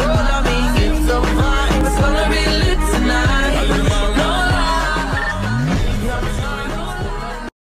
Sure